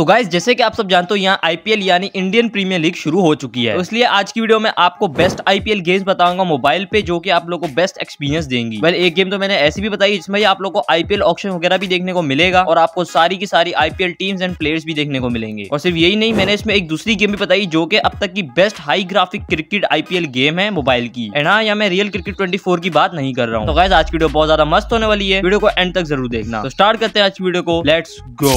तो गाइज़ जैसे कि आप सब जानते हो, यहाँ आईपीएल यानी इंडियन प्रीमियर लीग शुरू हो चुकी है। तो इसलिए आज की वीडियो में आपको बेस्ट आईपीएल गेम्स बताऊँगा मोबाइल पे, जो कि आप लोगों को बेस्ट एक्सपीरियंस देंगी। वेल एक गेम तो मैंने ऐसी भी बताई, जिसमें आप लोग को आईपीएल ऑप्शन वगैरह भी देखने को मिलेगा और आपको सारी की सारी आईपीएल टीम्स एंड प्लेयर्स भी देखने को मिलेंगे। और सिर्फ़ यही नहीं, मैंने इसमें एक दूसरी गेम भी बताई, जो कि अब तक की best high graphic cricket IPL game है मोबाइल की। एंड हाँ मैं रियल क्रिकेट ट्वेंटी की बात नहीं कर रहा हूँ। तो गाइज़ आज की वीडियो बहुत ज़्यादा मस्त होने वाली है। वीडियो को एंड तक ज़रूर देखना। तो स्टार्ट करते हैं आज की वीडियो को। लेट्स गो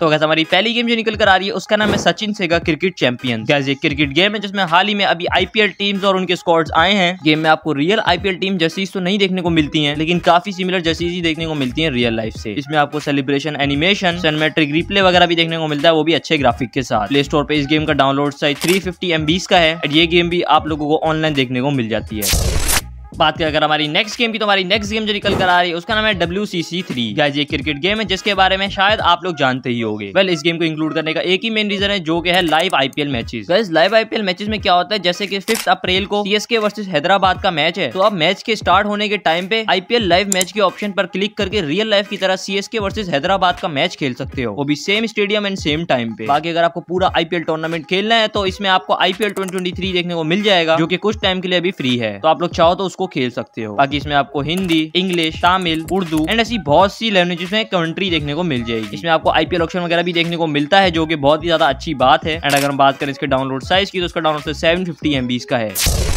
तो अगर हमारी पहली गेम जो निकल कर आ रही है, उसका नाम है सचिन सेगा क्रिकेट चैंपियन क्या ये क्रिकेट गेम है, जिसमें हाल ही में अभी आईपीएल टीम्स और उनके स्क्वाड्स आए हैं। गेम में आपको रियल आईपीएल टीम जर्सीज तो नहीं देखने को मिलती है, लेकिन काफ़ी सिमिलर जर्सीज ही देखने को मिलती है रियल लाइफ से। इसमें आपको सेलिब्रेशन एनिमेशन सनमेट्रिक रिप्ले वगैरह भी देखने को मिलता है, वो भी अच्छे ग्राफिक के साथ। प्ले स्टोर पे इस गेम का डाउनलोड साइज़ थ्री फिफ्टी का है और ये गेम भी आप लोगों को ऑनलाइन देखने को मिल जाती है। बात करें, अगर हमारी नेक्स्ट गेम की तो हमारी नेक्स्ट गेम जो निकल कर आ रही है, उसका नाम है डब्ल्यू सी सी थ्री ये क्रिकेट गेम है, जिसके बारे में शायद आप लोग जानते ही होंगे। वेल इस गेम को इंक्लूड करने का एक ही मेन रीजन है, जो कि है live IPL matches guys live IPL matches में क्या होता है, जैसे कि फिफ्थ अप्रैल को सीएसके वर्सेस हैदराबाद का मैच है तो अब मैच के स्टार्ट होने के टाइम पे आईपीएल लाइव मैच के ऑप्शन पर क्लिक करके रियल लाइफ की तरह सीएसके वर्सेज हैदराबाद का मैच खेल सकते हो। वो भी same stadium and same time पे। बाकी अगर आपको पूरा आईपीएल टूर्नामेंट खेलना है तो इसमें आपको आईपीएल ट्वेंटी देखने को मिल जाएगा, जो की कुछ टाइम के लिए अभी फ्री है। तो आप लोग चाहो तो उसको खेल सकते हो। बाकी इसमें आपको हिंदी, इंग्लिश, तमिल, उर्दू एंड ऐसी बहुत सी लैंग्वेजेस में कंट्री देखने को मिल जाएगी। इसमें आपको आईपीएल ऑप्शन वगैरह भी देखने को मिलता है, जो की बहुत ही ज़्यादा अच्छी बात है। एंड अगर हम बात करें इसके डाउनलोड साइज़ की तो उसका डाउनलोड सेवन फिफ्टी का है।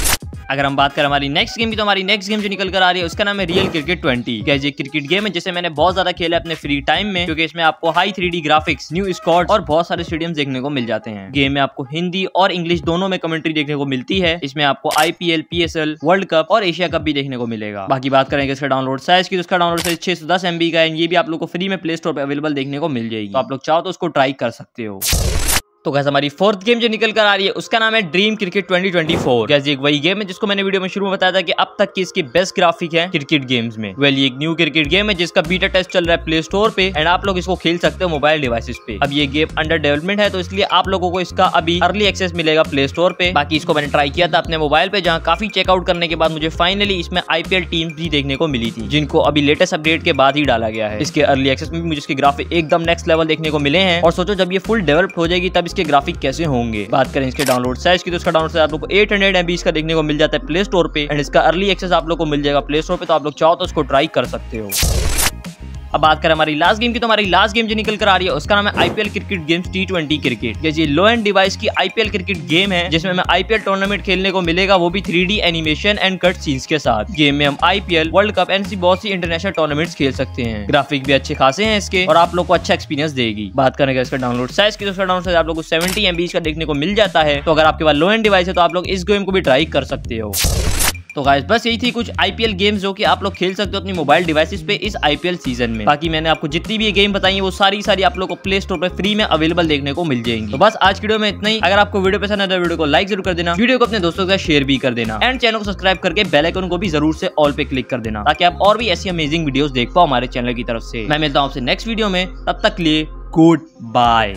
अगर हम बात करें हमारी नेक्स्ट गेम की तो हमारी नेक्स्ट गेम जो निकल कर आ रही है, उसका नाम है रियल क्रिकेट ट्वेंटी क्या ये क्रिकेट गेम है, जिसे मैंने बहुत ज़्यादा खेला अपने फ्री टाइम में, क्योंकि इसमें आपको हाई थ्री ग्राफिक्स न्यू स्कॉट और बहुत सारे स्टेडियम देखने को मिल जाते हैं। गेम में आपको हिंदी और इंग्लिश दोनों में कमेंट्री देखने को मिलती है। इसमें आपको आईपीएल पीएसएल वर्ल्ड कप और एशिया कप भी देखने को मिलेगा। बाकी बात करेंगे इसका डाउनलोड साइज़ की तो उसका डाउनलोड साइज़ छह सौ दस एमबी का है ये भी आप लोग को फ्री में प्ले स्टोर पर अवेलेबल देखने को मिल जाएगी। तो आप लोग चाहो तो उसको ट्राई कर सकते हो। तो गैस हमारी फोर्थ गेम जो निकल कर आ रही है, उसका नाम है ड्रीम क्रिकेट 2024 गैस एक वही गेम है जिसको मैंने वीडियो में शुरू में बताया था कि अब तक की इसकी बेस्ट ग्राफिक है क्रिकेट गेम्स में। वेल ये एक न्यू क्रिकेट गेम है जिसका बीटा टेस्ट चल रहा है प्ले स्टोर पे एंड आप लोग इसको खेल सकते हो मोबाइल डिवाइसेस पे। अब ये गेम अंडर डेवलपमेंट है तो इसलिए आप लोगों को इसका अभी अर्ली एक्सेस मिलेगा प्ले स्टोर पे। बाकी इसको मैंने ट्राई किया था अपने मोबाइल पे, जहाँ काफ़ी चेकआउट करने के बाद मुझे फाइनली इसमें आईपीएल टीम भी देखने को मिली थी, जिनको अभी लेटेस्ट अपडेट के बाद ही डाला गया है। इसके अर्ली एक्सेस में भी मुझे इसके ग्राफिक एकदम नेक्स्ट लेवल देखने को मिले हैं। और सोचो, जब ये फुल डेवलप हो जाएगी, तब इसके ग्राफिक कैसे होंगे? बात करें इसके डाउनलोड साइज़ की तो इसका डाउनलोड आप लोग एट हंड्रेड इसका देखने को मिल जाता है प्ले स्टोर पे एंड इसका अर्ली एक्सेस आप लोग को मिल जाएगा प्ले स्टोर पे तो आप लोग चाहो तो उसको ट्राई कर सकते हो। अब बात करें हमारी लास्ट गेम की तो हमारी लास्ट गेम जो निकल कर आ रही है, उसका नाम है IPL cricket game T twenty cricket ये लो एंड डिवाइस की आईपीएल क्रिकेट गेम है, जिसमें हमें आईपीएल टूर्नामेंट खेलने को मिलेगा, वो भी three animation and cut scenes के साथ। गेम में हम आईपीएल वर्ल्ड कप एंड बहुत सी इंटरनेशनल टूर्नामेंट्स खेल सकते हैं। ग्राफिक भी अच्छे खासे हैं इसके, और आप लोग को अच्छा एक्सपीरियंस देगी। बात करेंगे इसका डाउनलोड साइज़ की तो डाउनलोड साइज़ आप लोग को सेवेंटी एमबी का देखने को मिल जाता है। तो अगर आपके पास लो एंड डिवाइस है तो आप लोग इस गेम को भी ट्राई कर सकते हो। तो गाइस बस यही थी कुछ आईपीएल गेम्स जो कि आप लोग खेल सकते हो अपनी मोबाइल डिवाइसेस पे इस आईपीएल सीज़न में। बाकी मैंने आपको जितनी भी गेम बताई है, वो सारी सारी आप लोग को प्ले स्टोर पर फ्री में अवेलेबल देखने को मिल जाएँगी। तो बस आज वीडियो में इतना ही। अगर आपको वीडियो पसंद है तो वीडियो को लाइक ज़रूर कर देना। वीडियो को अपने दोस्तों के साथ शेयर भी कर देना। एंड चैनल को सब्सक्राइब करके बेलाइकन को भी ज़रूर से ऑल पे क्लिक कर देना। ताकि आप और भी ऐसी अमेजिंग वीडियो देख पाओ हमारे चैनल की तरफ़ से। मैं मिलता हूँ आपसे नेक्स्ट वीडियो में। तब तक लिए गुड बाय